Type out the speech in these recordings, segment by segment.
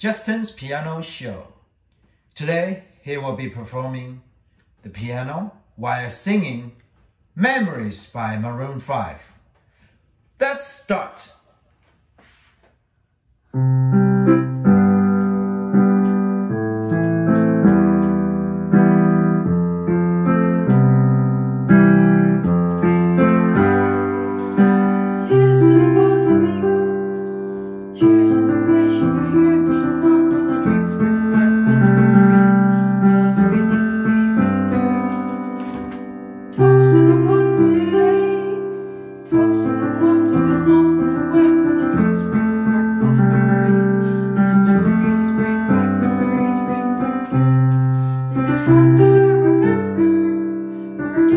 Justin's Piano Show. Today, he will be performing the piano while singing Memories by Maroon 5. Let's start.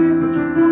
也不去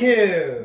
you.